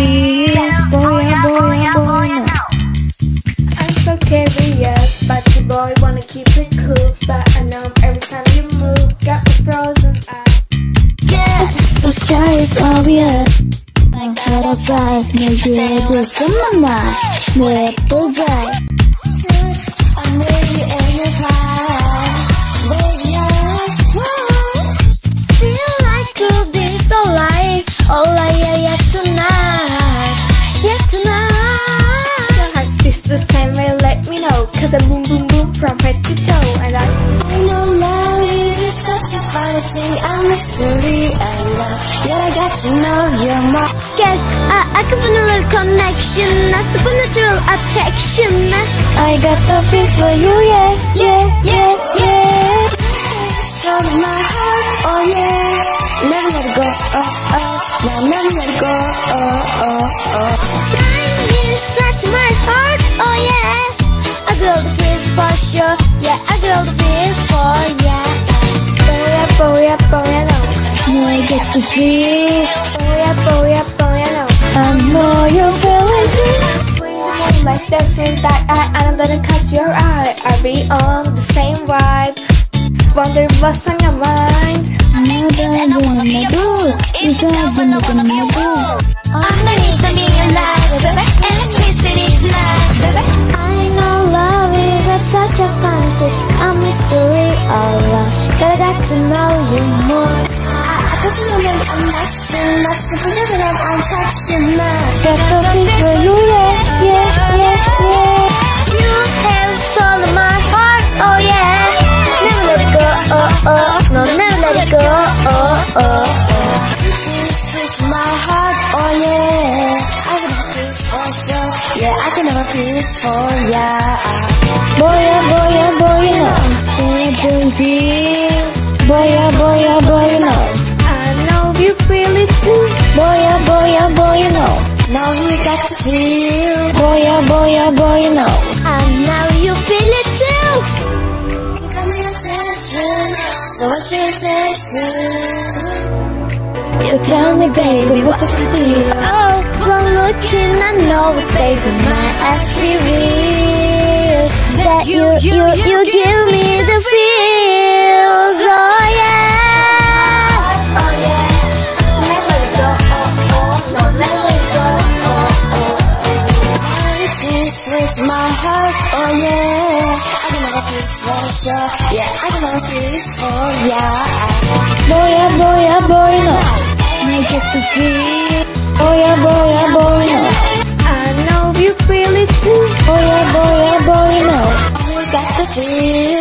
curious, boy, oh, yeah, boy, oh, yeah, boy, no. I'm so curious, but the boy wanna keep it cool. But I know every time you move, got me frozen up. Yeah, so shy is obvious. weird. I'm out of eyes, maybe it was in my mind. 내 부자 Cause I'm boom, boom, boom from head to toe. And I I know love is such a funny thing. I'm a mystery and love. Yet I got to know you more. Guess I, I can feel a real connection, a supernatural attraction. I got the feels for you, yeah, yeah, yeah, yeah. From my heart, oh yeah. Never let it go, oh, oh. No, never let it go, oh, oh, oh. Time is sure. Yeah, I got all the bills for yeah Boya, boya, boya, no. Now I get to feel Boya, boya, boya, no. I know you're feeling too like this and that. I, I'm gonna catch your eye. Are we on the same vibe? Wonder what's on your mind. I know that I'm gonna do It's all gonna be a boo I'm gonna need to baby And the kiss baby a mystery of love. But I got to know you more. I, I got to know your connection, that's the feeling that I'm touching. Got the for you, yeah, yeah, yeah, yeah. You have stolen my heart, oh yeah. Never let it go, oh oh. No, never let it go, oh oh. oh. Switch my heart, oh yeah. I can never feel for sure. Yeah, I can never feel for ya. Boy, yeah, boy, yeah, boy, too. Boy, yeah, boy, yeah, boy, you know. Now we got to feel. Boy, yeah, boy, you know. And now you feel it too. You got me attention, so what's your sensation? You tell me, baby, what is the do? Oh, from looking, I know it, baby. My eyes reveal that you, you, you give me the feels. Yeah. I feel for yeah. Boy, yeah, boy, yeah, boy, no. I get to feel. Boy, yeah, boy, yeah, boy, no. I know you feel it too. Boy, yeah, boy, yeah, boy, no. I got to feel.